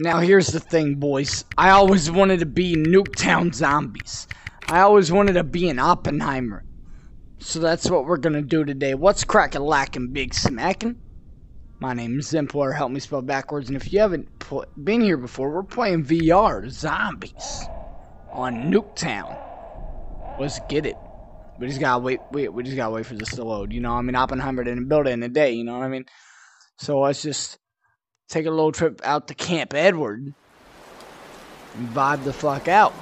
Now here's the thing, boys. I always wanted to be Nuketown Zombies. I always wanted to be an Oppenheimer. So that's what we're gonna do today. What's crackin' lacking, big smackin'? My name is Empleh. Help me spell backwards. And if you haven't been here before, we're playing VR Zombies on Nuketown. Let's get it. We just gotta wait. wait, we just gotta wait for this to load. You know, I mean, Oppenheimer didn't build it in a day. You know what I mean? So let's just take a little trip out to Camp Edward and vibe the fuck out.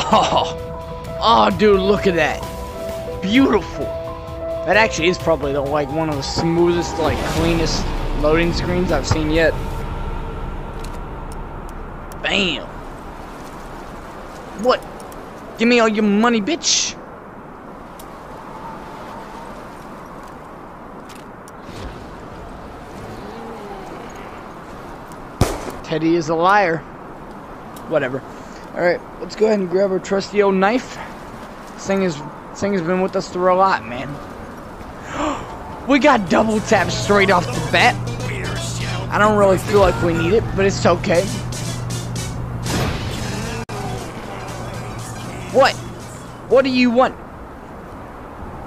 Oh, oh, dude, look at that. Beautiful. That actually is probably the, like one of the smoothest, like cleanest loading screens I've seen yet. Bam. What? Give me all your money, bitch. Teddy is a liar. Whatever. Alright, let's go ahead and grab our trusty old knife. This thing, is, this thing has been with us through a lot, man. we got double tap straight off the bat. I don't really feel like we need it, but it's okay. What? What do you want?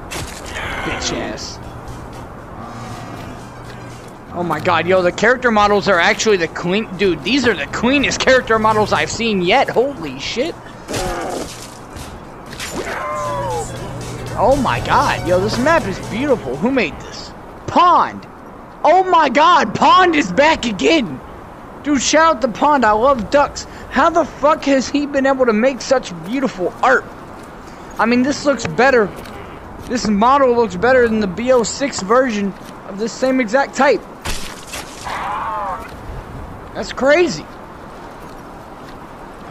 Bitch ass. Oh my god, yo, the character models are actually the clean- Dude, these are the cleanest character models I've seen yet. Holy shit. Oh my god, yo, this map is beautiful. Who made this? Pond. Oh my god, Pond is back again. Dude, shout out to Pond. I love ducks. How the fuck has he been able to make such beautiful art? I mean, this looks better. This model looks better than the BO6 version of this same exact type. That's crazy.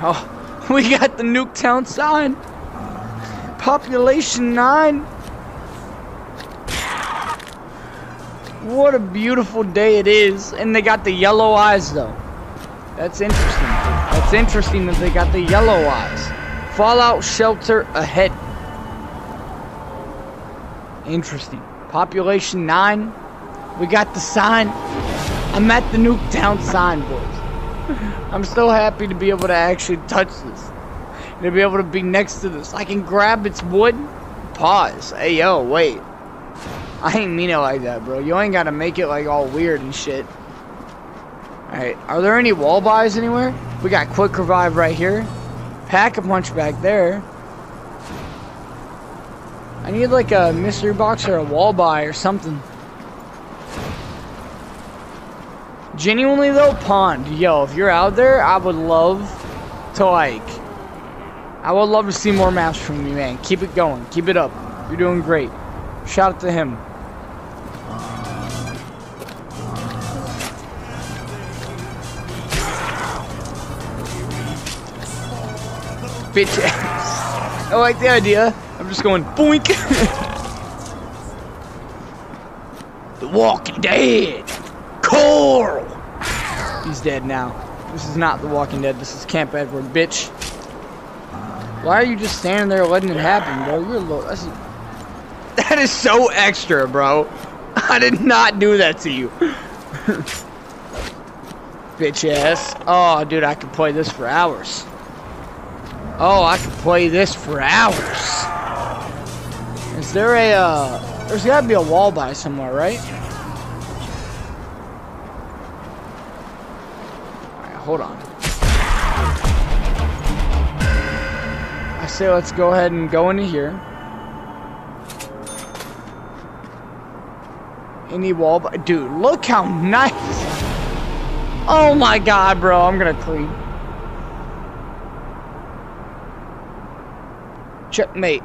Oh, we got the Nuketown sign. Population 9. What a beautiful day it is. And they got the yellow eyes, though. That's interesting. That's interesting that they got the yellow eyes. Fallout shelter ahead. Interesting. Population 9. We got the sign. I'm at the Nuketown sign, boys. I'm so happy to be able to actually touch this. To be able to be next to this. I can grab its wood. Pause. Hey, yo, wait. I ain't mean it like that, bro. You ain't gotta make it like all weird and shit. Alright, are there any wall buys anywhere? We got quick revive right here. Pack a punch back there. I need like a mystery box or a wall buy or something. Genuinely though, Pond, yo, if you're out there, I would love to like, I would love to see more maps from you, man. Keep it going, keep it up. You're doing great. Shout out to him. Bitch ass. I like the idea. I'm just going boink. the Walking Dead. He's dead now. This is not The Walking Dead. This is Camp Edward, bitch. Why are you just standing there letting it happen, bro? You're a little. That's that is so extra, bro. I did not do that to you. bitch ass. Oh, dude, I could play this for hours. Oh, I could play this for hours. Is there a, uh, there's gotta be a wall buy somewhere, right? Hold on. I say let's go ahead and go into here. Any wall buy, dude, look how nice. Oh my god, bro, I'm gonna clean. Checkmate.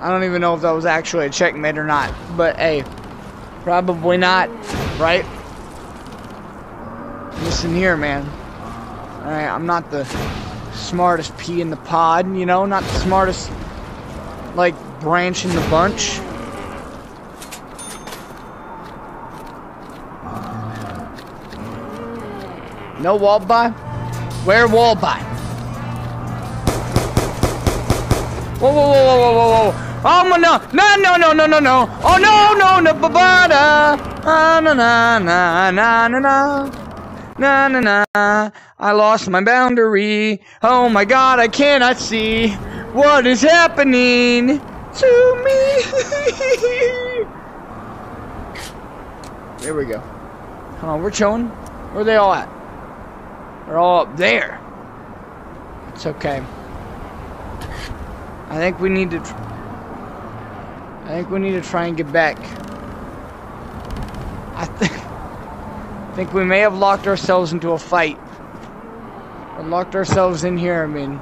I don't even know if that was actually a checkmate or not. But hey, probably not, right? Listen here, man. Alright, I'm not the smartest pea in the pod, you know? Not the smartest, like, branch in the bunch. No wall buy? Where wall buy? Whoa, whoa, whoa, whoa, whoa, whoa. Oh, my, no, no, no, no, no, no, no. Oh, no, no, no, ba, ba, da. Ah, na, na, na, na, na, na. Na na na. I lost my boundary. Oh my god, I cannot see what is happening to me. there we go. Come on, we're chilling. Where are they all at? They're all up there. It's okay. I think we need to. I think we need to try and get back. I think. I think we may have locked ourselves into a fight. Or locked ourselves in here, I mean.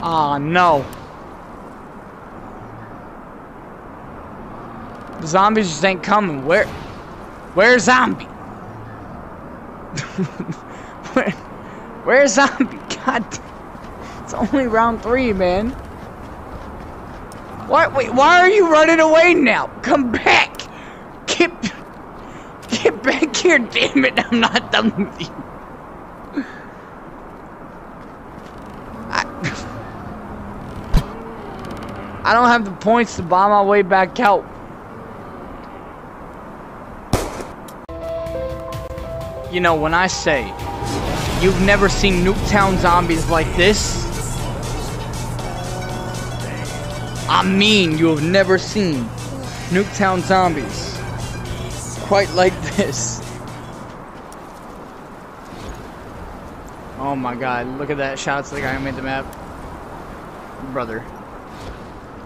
Ah, oh, no. The zombies just ain't coming. Where? Where's zombie? Where? Where's zombie? God. It's only round three, man. What? Wait, why are you running away now? Come back! Get, get back here, damn it! I'm not done with you. I, I don't have the points to buy my way back out. You know, when I say you've never seen Nuketown zombies like this, I mean you have never seen Nuketown zombies quite like this. Oh my god, look at that. Shout out to the guy who made the map. Brother.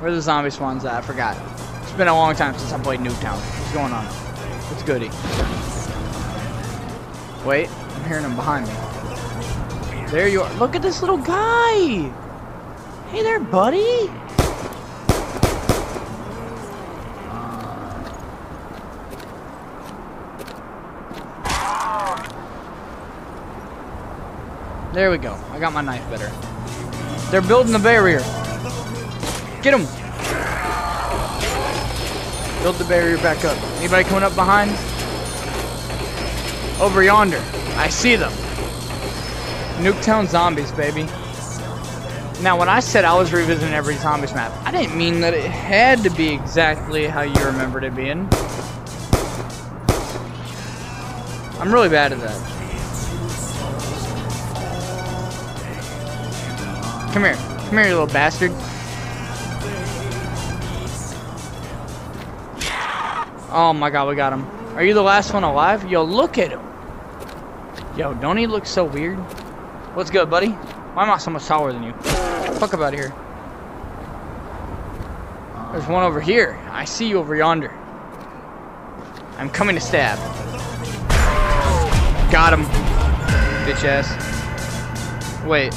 Where the zombie spawns at? I forgot. It's been a long time since I played Nuketown. What's going on? What's goody? Wait, I'm hearing him behind me. There you are. Look at this little guy. Hey there, buddy. There we go. I got my knife better. They're building the barrier. Get them. Build the barrier back up. Anybody coming up behind? Over yonder. I see them. Nuketown zombies, baby. Now, when I said I was revisiting every zombies map, I didn't mean that it had to be exactly how you remembered it being. I'm really bad at that. Come here. Come here, you little bastard. Oh my god, we got him. Are you the last one alive? Yo, look at him. Yo, don't he look so weird? What's good, buddy? Why am I so much taller than you? Fuck up out of here. There's one over here. I see you over yonder. I'm coming to stab. Got him. Bitch ass. Wait.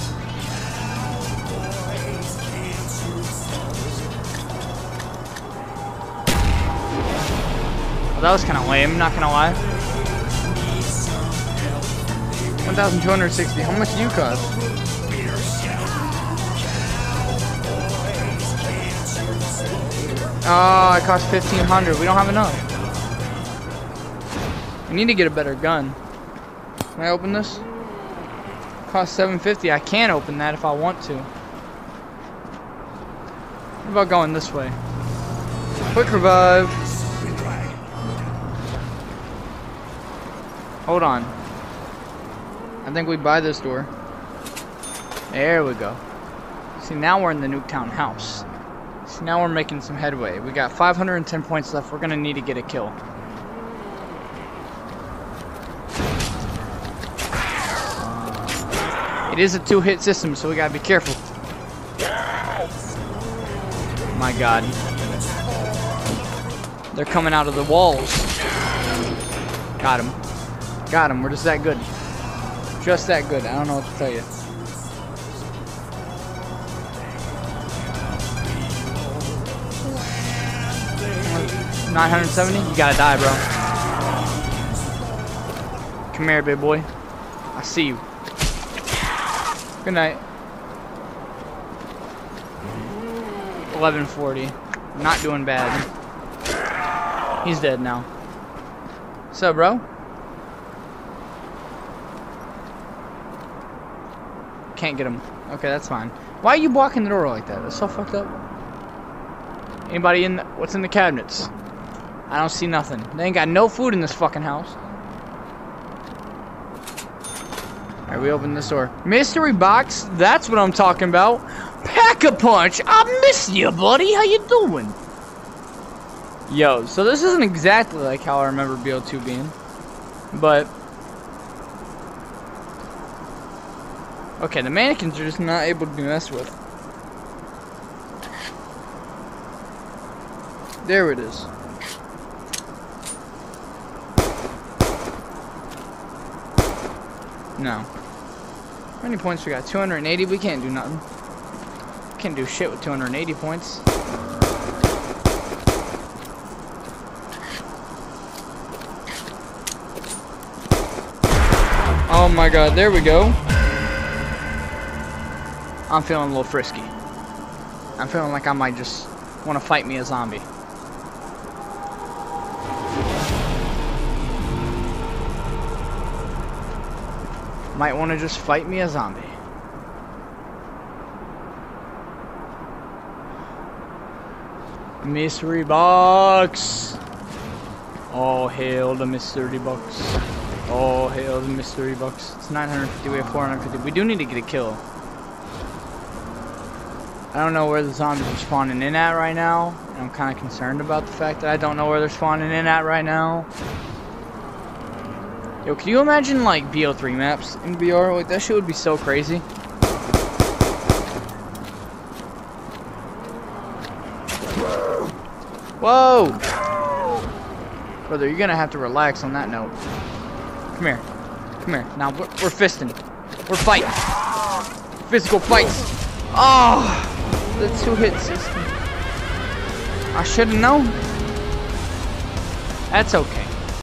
Well, that was kind of lame, not gonna lie. 1,260. How much do you cost? Oh, it cost 1,500. We don't have enough. We need to get a better gun. Can I open this? It costs 750. I can open that if I want to. What about going this way? Quick revive. Hold on. I think we buy this door. There we go. See, now we're in the Nuketown house. See, now we're making some headway. We got 510 points left. We're going to need to get a kill. It is a two-hit system, so we got to be careful. My god. They're coming out of the walls. Got him. Got him. We're just that good. Just that good. I don't know what to tell you. Nine hundred seventy. You gotta die, bro. Come here, big boy. I see you. Good night. 1140. Not doing bad. He's dead now. So, bro? Can't get him. Okay, that's fine. Why are you blocking the door like that? That's so fucked up. Anybody in the, what's in the cabinets? I don't see nothing. They ain't got no food in this fucking house. Alright, we open this door. Mystery box, that's what I'm talking about. Pack a punch, I miss you, buddy. How you doing? Yo, so this isn't exactly like how I remember BO2 being. But Okay, the mannequins are just not able to be messed with. There it is. No. How many points we got? 280? We can't do nothing. Can't do shit with 280 points. Oh my god, there we go. I'm feeling a little frisky. I'm feeling like I might just want to fight me a zombie. Might want to just fight me a zombie. Mystery box! Oh, hail the mystery box. Oh, hail the mystery box. It's 950, we have 450. We do need to get a kill. I don't know where the zombies are spawning in at right now. I'm kind of concerned about the fact that I don't know where they're spawning in at right now. Yo, can you imagine like BO3 maps in VR? Like that shit would be so crazy. Whoa! Brother, you're gonna have to relax on that note. Come here. Come here. Now, we're, we're fisting. We're fighting. Physical fights. Oh! The two hit system. I should have known. That's okay.